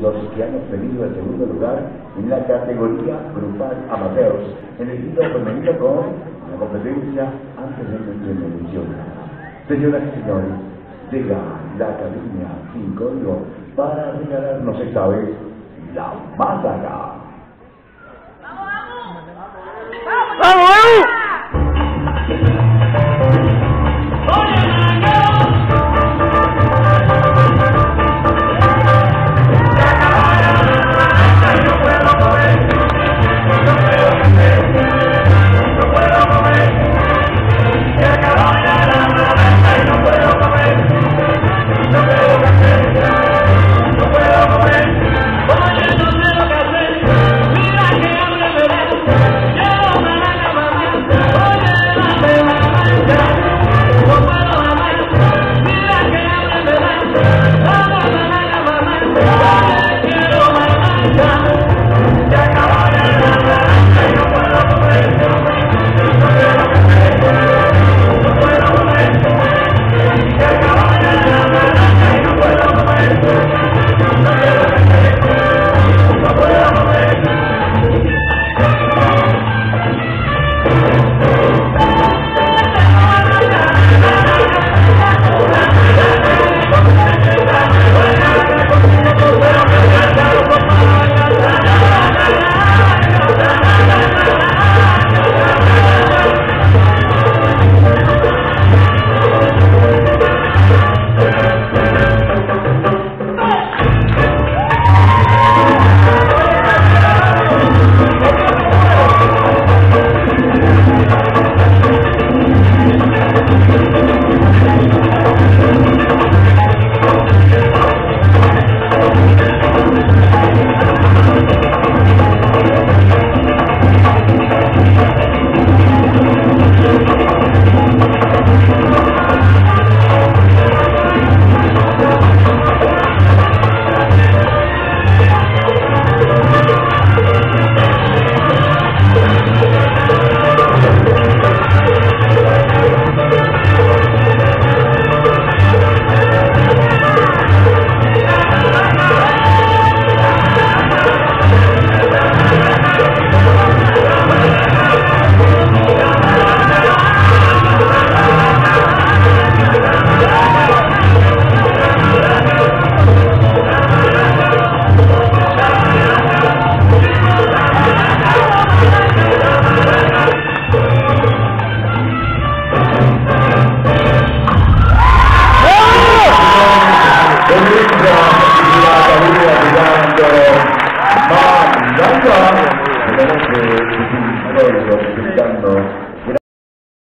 Los que han obtenido el segundo lugar en la categoría grupal amateurs en el equipo femenino con la competencia antes de televisión. Señoras y señores, llega la Academia sin código para regalarnos esta vez la málaga. Tenemos que,